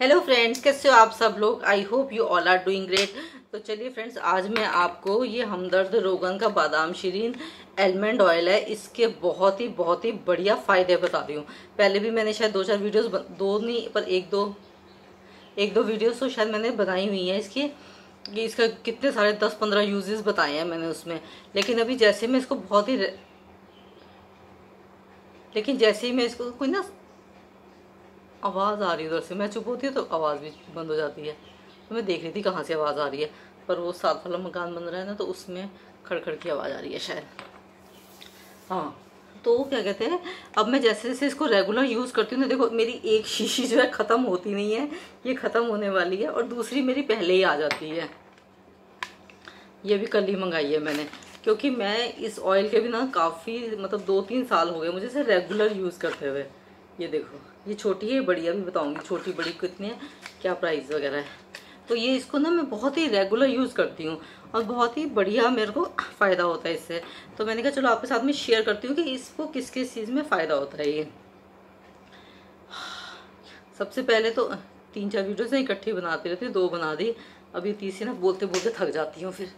Hello friends कैसे हो आप सब लोग? I hope you all are doing great तो चलिए फ्रेंड्स आज मैं आपको ये हमदर्द रोगन का बादाम शीरीन एलमंड ऑयल है, इसके बहुत ही बहुत ही बढ़िया फ़ायदे बता रही हूँ। पहले भी मैंने शायद दो चार वीडियोस दो नहीं, पर एक दो एक दो वीडियोस तो शायद मैंने बनाई हुई है इसकी। कि इसका कितने सारे, दस पंद्रह यूजेस बताए हैं मैंने उसमें। लेकिन अभी जैसे मैं इसको बहुत ही लेकिन जैसे ही मैं इसको कोई ना आवाज़ आ रही है उधर से। मैं चुप होती है तो आवाज़ भी बंद हो जाती है। तो मैं देख रही थी कहाँ से आवाज़ आ रही है। पर वो सात वाला मकान बन रहा है ना तो उसमें खड़खड़ की आवाज़ आ रही है शायद। हाँ तो क्या कहते हैं, अब मैं जैसे जैसे इसको रेगुलर यूज़ करती हूँ ना, देखो मेरी एक शीशी जो है ख़त्म होती नहीं है, ये ख़त्म होने वाली है, और दूसरी मेरी पहले ही आ जाती है। ये भी कल ही मंगाई है मैंने, क्योंकि मैं इस ऑयल के भी ना काफ़ी मतलब दो तीन साल हो गए मुझे इसे रेगुलर यूज़ करते हुए। ये देखो। ये छोटी है बड़ी अभी बताऊँगी छोटी, बड़ी कितनी है, क्या प्राइस वगैरह है। तो ये इसको ना मैं बहुत ही रेगुलर यूज़ करती हूँ और बहुत ही बढ़िया मेरे को फ़ायदा होता है इससे। तो मैंने कहा चलो आपके साथ में शेयर करती हूँ कि इसको किस किस चीज़ में फ़ायदा होता है ये। सबसे पहले तो तीन, चार वीडियोस ना इकट्ठी बनाती रहती दो बना दी। अभी तीसरी ना बोलते बोलते थक जाती हूँ फिर।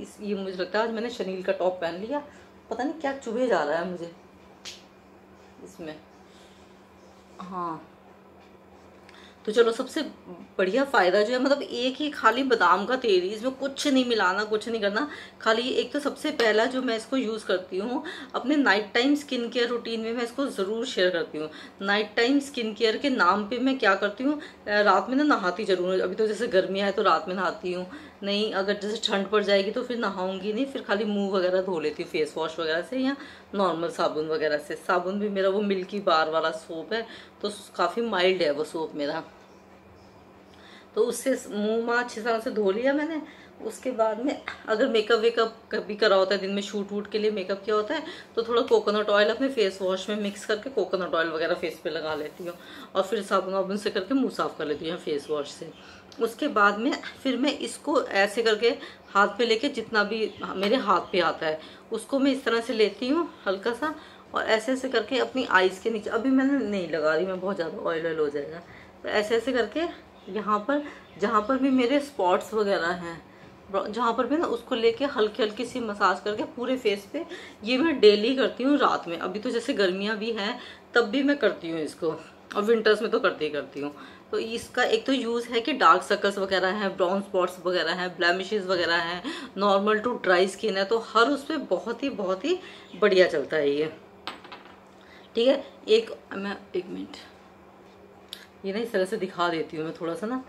इस, ये मुझे लगता है आज मैंने शनील का टॉप पहन लिया। पता नहीं क्या चुभे जा रहा है मुझे। इसमें। हाँ। तो चलो, सबसे बढ़िया फ़ायदा जो है मतलब एक ही खाली बादाम का तेल, इसमें कुछ नहीं मिलाना, कुछ नहीं करना। खाली एक तो सबसे पहला जो मैं इसको यूज़ करती हूँ, अपने night time skin care routine में मैं इसको ज़रूर शेयर करती हूँ। नाइट टाइम स्किन केयर के नाम पे मैं क्या करती हूँ रात में ना नहाती ज़रूर अभी तो जैसे गर्मियाँ है तो रात में नहाती हूँ। नहीं, अगर जैसे ठंड पड़ जाएगी तो फिर नहाऊँगी नहीं, फिर खाली मुँह वगैरह धो लेती हूँ फेस वॉश वगैरह से या नॉर्मल साबुन वगैरह से। साबुन भी मेरा वो मिल्की बार वाला सोप है तो काफ़ी माइल्ड है वो सोप मेरा। तो उससे मुँह माँ अच्छी तरह से धो लिया मैंने, उसके बाद में अगर मेकअप वेकअप कभी करा होता है, दिन में शूट वूट के लिए मेकअप किया होता है तो थोड़ा कोकोनट ऑयल अपने फेस वॉश में मिक्स करके कोकोनट ऑयल वगैरह फेस पे लगा लेती हूँ, और फिर साबुन वाबुन से करके मुँह साफ़ कर लेती हूँ फेस वॉश से। उसके बाद में फिर मैं इसको ऐसे करके हाथ पे लेके जितना भी मेरे हाथ पे आता है, उसको मैं इस तरह से लेती हूँ हल्का सा और ऐसे ऐसे करके अपनी आइज़ के नीचे। अभी मैंने नहीं लगा रही, मैं बहुत ज़्यादा ऑयल ऑयल हो जाएगा। तो ऐसे ऐसे करके यहाँ पर, जहाँ पर भी मेरे स्पॉट्स वगैरह हैं, जहाँ पर भी ना उसको लेके हल्की हल्की सी मसाज करके पूरे फेस पे, ये मैं डेली करती हूँ रात में। अभी तो जैसे गर्मियाँ भी हैं, तब भी मैं करती हूँ इसको। और विंटर्स में तो करती ही करती हूँ। तो इसका एक तो यूज़ है कि डार्क सर्कल्स वगैरह हैं ब्राउन स्पॉट्स वगैरह हैं ब्लैमिशेस वगैरह हैं नॉर्मल टू ड्राई स्किन है तो हर उस पर बहुत ही बहुत ही बढ़िया चलता है ये। ठीक है? एक, मैं एक मिनट ये ना इस तरह से दिखा देती हूँ मैं थोड़ा सा ना,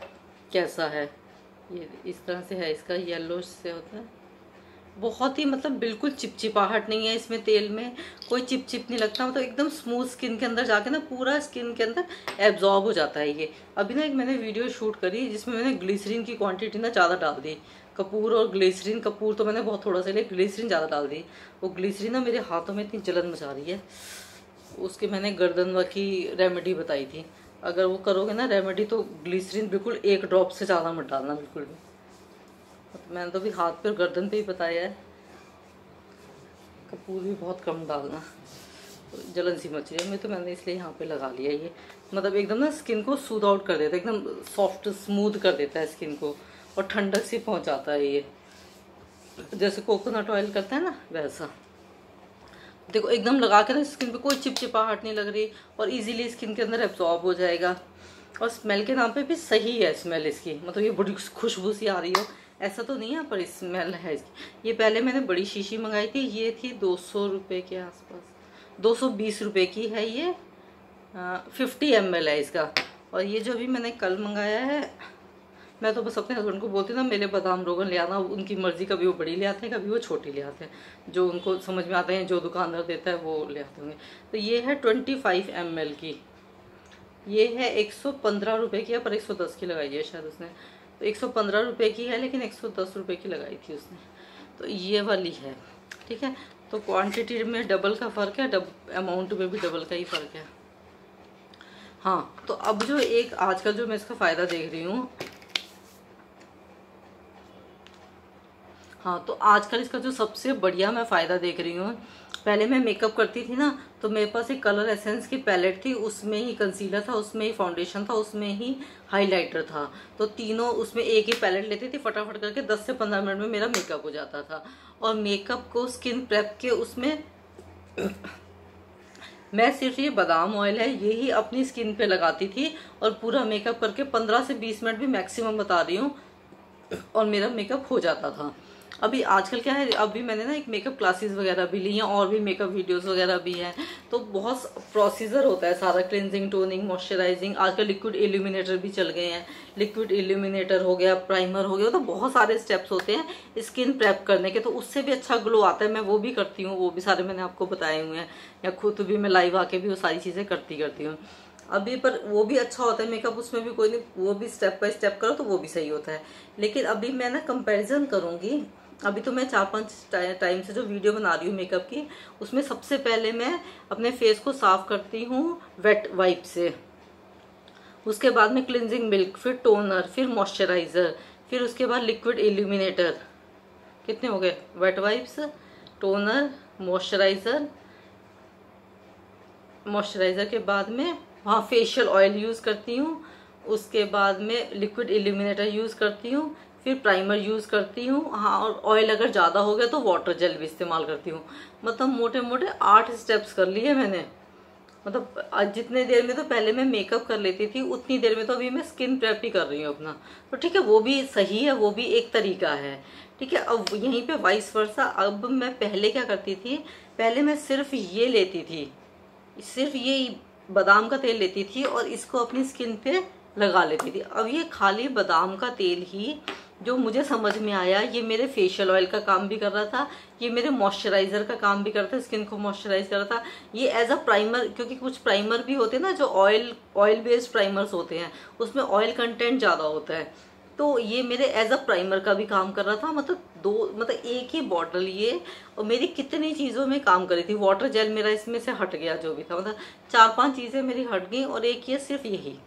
कैसा है। ये इस तरह से है, इसका येलो से होता है। बहुत ही मतलब बिल्कुल चिपचिपाहट नहीं है इसमें तेल में। कोई चिप चिप नहीं लगता मतलब एकदम स्मूथ स्किन के अंदर जाके ना, पूरा स्किन के अंदर एब्जॉर्ब हो जाता है ये। अभी ना एक मैंने वीडियो शूट करी, जिसमें मैंने ग्लिसरीन की क्वांटिटी ना ज़्यादा डाल दी। कपूर और ग्लिसरीन कपूर तो मैंने बहुत थोड़ा सा लिया ग्लिसरीन ज़्यादा डाल दी। वो ग्लिसरीन ना मेरे हाथों में इतनी जलन मचा रही है। उसके मैंने गर्दन की रेमेडी बताई थी। अगर वो करोगे ना रेमेडी तो ग्लिसरीन बिल्कुल एक ड्रॉप से ज़्यादा मत डालना, बिल्कुल भी। मैंने तो भी हाथ पे और गर्दन पे ही बताया है। कपूर भी बहुत कम डालना। जलन सी मच रही है। मैं तो मैंने इसलिए यहाँ पे लगा लिया ये। मतलब एकदम ना स्किन को सूद आउट कर देता है। एकदम सॉफ्ट स्मूथ कर देता है स्किन को। और ठंडक सी पहुँचाता है ये। जैसे कोकोनट ऑयल करता है ना, वैसा। देखो, एकदम लगा के ना स्किन पे कोई चिपचिपाहट नहीं लग रही और इजीली स्किन के अंदर एब्जॉर्ब हो जाएगा। और स्मेल के नाम पे भी सही है स्मेल इसकी। मतलब ये बड़ी खुशबू सी आ रही है। ऐसा तो नहीं है, पर स्मेल है। इसकी ये पहले मैंने बड़ी शीशी मंगाई थी, ये थी दो सौ रुपये के आसपास। दो सौ बीस रुपये की है ये। फिफ्टी एम है इसका। और ये जो अभी मैंने कल मंगाया है, मैं तो बस अपने हस्बैंड को बोलती ना, मेरे बादाम रोगन ले आना, उनकी मर्ज़ी, कभी वो बड़ी ले आते हैं, कभी वो छोटी ले आते हैं। जो उनको समझ में आते हैं, जो दुकानदार देता है, वो ले आते होंगे। तो ये है ट्वेंटी फाइव एम की। ये है एक सौ पंद्रह रुपये की पर एक सौ दस की लगाई है शायद उसने। तो एक सौ की है, लेकिन एक सौ की लगाई थी उसने। तो ये वाली है, ठीक है? तो क्वांटिटी में डबल का फ़र्क है, डब अमाउंट में भी डबल का ही फ़र्क है। हाँ तो अब जो एक आज का जो मैं इसका फ़ायदा देख रही हूँ। हाँ तो आजकल इसका जो सबसे बढ़िया मैं फ़ायदा देख रही हूँ, पहले मैं मेकअप करती थी ना तो मेरे पास एक कलर एसेंस की पैलेट थी, उसमें ही कंसीलर था, उसमें ही फाउंडेशन था, उसमें ही हाइलाइटर था। तो तीनों उसमें एक ही पैलेट लेती थी, फटाफट करके 10 से 15 मिनट में मेरा मेकअप हो जाता था। और मेकअप को स्किन प्रेप के उसमें मैं सिर्फ़ ये बादाम ऑयल है, ये ही अपनी स्किन पे लगाती थी और पूरा मेकअप करके 15 से 20 मिनट भी मैक्सिमम बता रही हूँ और मेरा मेकअप हो जाता था। अभी आजकल क्या है, अभी मैंने ना एक मेकअप क्लासेस वगैरह भी ली हैं, और भी मेकअप वीडियोस वगैरह भी हैं। तो बहुत प्रोसीजर होता है सारा क्लिनजिंग टोनिंग मॉइस्चराइजिंग आजकल लिक्विड इल्यूमिनेटर भी चल गए हैं। लिक्विड इल्यूमिनेटर हो गया प्राइमर हो गया तो बहुत सारे स्टेप्स होते हैं स्किन प्रेप करने के। तो उससे भी अच्छा ग्लो आता है, मैं वो भी करती हूँ, वो भी सारे मैंने आपको बताए हुए हैं। या खुद भी मैं लाइव आके भी वो सारी चीज़ें करती करती हूँ। अभी पर वो भी अच्छा होता है मेकअप उसमें भी कोई नहीं, वो भी स्टेप बाय स्टेप करो तो वो भी सही होता है। लेकिन अभी मैं ना कंपैरिजन करूँगी अभी तो मैं चार पाँच टाइम से जो वीडियो बना रही हूँ मेकअप की, उसमें सबसे पहले मैं अपने फेस को साफ़ करती हूँ वेट वाइप से। उसके बाद में क्लिनजिंग मिल्क फिर टोनर फिर मॉइस्चराइजर फिर उसके बाद लिक्विड इल्यूमिनेटर कितने हो गए? Wet wipes toner moisturiser moisturiser के बाद में वहाँ फेशियल ऑयल यूज़ करती हूँ। उसके बाद में लिक्विड इल्यूमिनेटर यूज़ करती हूँ। फिर प्राइमर यूज़ करती हूँ। हाँ और ऑयल अगर ज़्यादा हो गया तो वाटर जेल भी इस्तेमाल करती हूँ। मतलब मोटे मोटे आठ स्टेप्स कर लिए मैंने। मतलब जितने देर में तो पहले मैं मेकअप कर लेती थी, उतनी देर में तो अभी मैं स्किन प्रेप ही कर रही हूँ अपना। तो ठीक है, वो भी सही है, वो भी एक तरीका है। ठीक है, अब यहीं पे वाइस वर्षा अब मैं पहले क्या करती थी, पहले मैं सिर्फ़ ये लेती थी, सिर्फ़ ये बादाम का तेल लेती थी और इसको अपनी स्किन पे लगा लेती थी। अब ये खाली बादाम का तेल ही जो मुझे समझ में आया, ये मेरे फेशियल ऑयल का काम भी कर रहा था, ये मेरे मॉइस्चराइजर का काम भी करता है स्किन को मॉइस्चराइज कर रहा था। ये एज अ प्राइमर क्योंकि कुछ प्राइमर भी होते हैं ना, जो ऑयल ऑयल बेस्ड प्राइमर्स होते हैं, उसमें ऑयल कंटेंट ज़्यादा होता है। तो ये मेरे एज अ प्राइमर का भी काम कर रहा था मतलब दो मतलब एक ही बॉटल ये, और मेरी कितनी चीज़ों में काम करी थी। वाटर जेल मेरा इसमें से हट गया, जो भी था मतलब चार पाँच चीज़ें मेरी हट गई, और एक ये सिर्फ़ यही।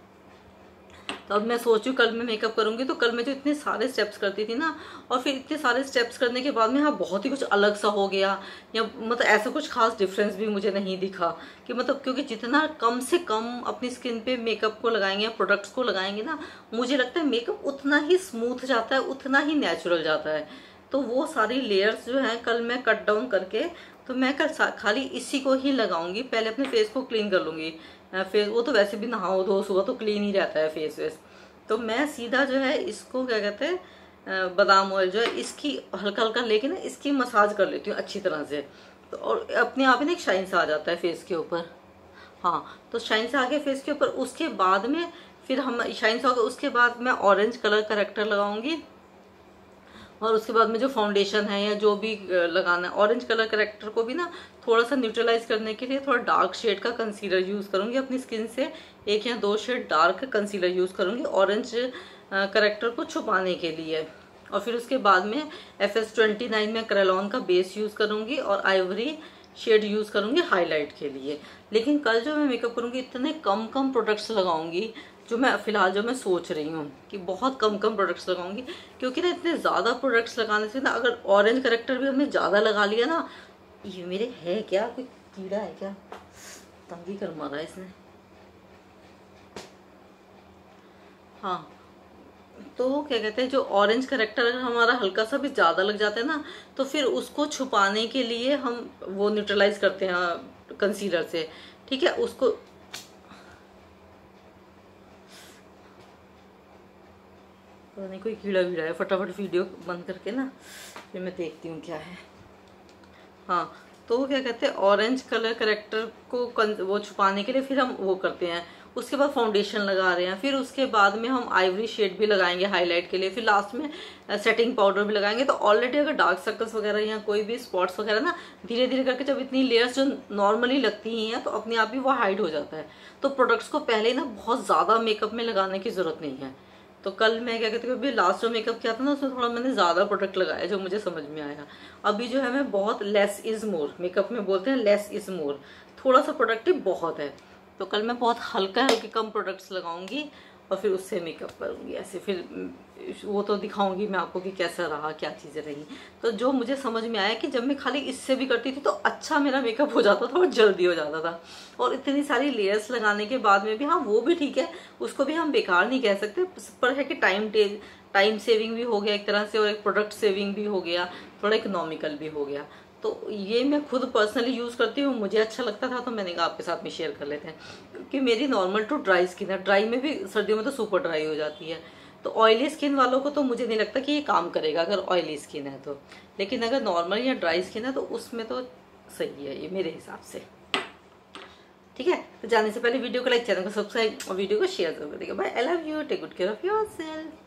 तो अब मैं सोच रही हूँ, कल मैं मेकअप करूँगी तो कल मैं जो इतने सारे स्टेप्स करती थी ना, और फिर इतने सारे स्टेप्स करने के बाद में हाँ बहुत ही कुछ अलग सा हो गया। या मतलब ऐसा कुछ खास डिफरेंस भी मुझे नहीं दिखा कि मतलब क्योंकि जितना कम से कम अपनी स्किन पे मेकअप को लगाएँगे या प्रोडक्ट्स को लगाएँगे ना, मुझे लगता है मेकअप उतना ही स्मूथ जाता है, उतना ही नेचुरल जाता है। तो वो सारी लेयर्स जो हैं, कल मैं कट डाउन करके तो मैं कल खाली इसी को ही लगाऊँगी, पहले अपने फेस को क्लीन कर लूँगी। फेस वो तो वैसे भी नहाओ धो सुबह तो क्लीन ही रहता है फेस वेस तो मैं सीधा जो है इसको क्या कहते हैं बादाम ऑयल जो है, इसकी हल्का हल्का लेके ना इसकी मसाज कर लेती हूँ अच्छी तरह से। तो और अपने आप ही ना एक शाइन सा आ जाता है फेस के ऊपर। हाँ तो शाइन से आगे फेस के ऊपर, उसके बाद में फिर हम शाइन से होगा, उसके बाद मैं ऑरेंज कलर करेक्टर लगाऊँगी। और उसके बाद में जो फाउंडेशन है या जो भी लगाना है ऑरेंज कलर करेक्टर को भी ना थोड़ा सा न्यूट्रलाइज करने के लिए थोड़ा डार्क शेड का कंसीलर यूज़ करूँगी। अपनी स्किन से एक या दो शेड डार्क कंसीलर यूज़ करूँगी ऑरेंज करेक्टर को छुपाने के लिए। और फिर उसके बाद में एफ़ एस ट्वेंटी नाइन में करेलॉन का बेस यूज़ करूँगी और आइवरी शेड यूज़ करूँगी हाईलाइट के लिए। लेकिन कल जो मैं मेकअप करूँगी, इतने कम कम प्रोडक्ट्स लगाऊँगी जो मैं फ़िलहाल जो मैं सोच रही हूँ कि बहुत कम कम प्रोडक्ट्स लगाऊँगी, क्योंकि ना इतने ज़्यादा प्रोडक्ट्स लगाने से ना अगर ऑरेंज करेक्टर भी हमने ज़्यादा लगा लिया ना, ये मेरे है क्या? कोई कीड़ा है क्या? तंगी कर मारा इसने। हाँ तो क्या कहते हैं, जो ऑरेंज करेक्टर अगर हमारा हल्का सा भी ज़्यादा लग जाता है ना तो फिर उसको छुपाने के लिए हम वो न्यूट्रलाइज करते हैं कंसीलर से। ठीक है? उसको पता नहीं, कोई कीड़ा वीड़ा है। फटाफट वीडियो बंद करके ना, फिर मैं देखती हूँ क्या है। हाँ तो वो क्या कहते हैं ऑरेंज कलर करेक्टर को वो छुपाने के लिए फिर हम वो करते हैं। उसके बाद फाउंडेशन लगा रहे हैं। फिर उसके बाद में हम आइवरी शेड भी लगाएँगे हाईलाइट के लिए। फिर लास्ट में सेटिंग पाउडर भी लगाएँगे। तो ऑलरेडी अगर डार्क सर्कल्स वगैरह या कोई भी स्पॉट्स वगैरह ना धीरे धीरे करके जब इतनी लेयर्स जो नॉर्मली लगती ही हैं तो अपने आप ही वो हाइड हो जाता है। तो प्रोडक्ट्स को पहले ना बहुत ज़्यादा मेकअप में लगाने की ज़रूरत नहीं है। तो कल मैं क्या कहती हूँ, अभी लास्ट जो मेकअप किया था ना, उसमें थोड़ा मैंने ज़्यादा प्रोडक्ट लगाया जो मुझे समझ में आया। अभी जो है, मैं बहुत लेस इज़ मोर मेकअप में बोलते हैं लेस इज़ मोर थोड़ा सा प्रोडक्ट ही बहुत है। तो कल मैं बहुत हल्का हल्के कम प्रोडक्ट्स लगाऊँगी। और फिर उससे मेकअप करूँगी, ऐसे फिर, वो तो दिखाऊँगी मैं आपको कि कैसा रहा, क्या चीज़ें रही। तो जो मुझे समझ में आया कि जब मैं खाली इससे भी करती थी तो अच्छा मेरा मेकअप हो जाता था और जल्दी हो जाता था। और इतनी सारी लेयर्स लगाने के बाद में भी हाँ वो भी ठीक है, उसको भी हम बेकार नहीं कह सकते। पर है कि टाइम टाइम सेविंग भी हो गया एक तरह से और एक प्रोडक्ट सेविंग भी हो गया, थोड़ा इकोनॉमिकल भी हो गया। तो ये मैं खुद पर्सनली यूज़ करती हूँ, मुझे अच्छा लगता था तो मैंने कहा आपके साथ में शेयर कर लेते हैं। क्योंकि मेरी नॉर्मल टू ड्राई स्किन है। ड्राई में भी सर्दियों में तो सुपर ड्राई हो जाती है। तो ऑयली स्किन वालों को तो मुझे नहीं लगता कि ये काम करेगा अगर ऑयली स्किन है तो। लेकिन अगर नॉर्मल या ड्राई स्किन है तो उसमें तो सही है ये मेरे हिसाब से। ठीक है? तो जाने से पहले वीडियो को लाइक चैनल को सब्सक्राइब और वीडियो को शेयर ज़रूर करिएगा bye I love you take good care of your self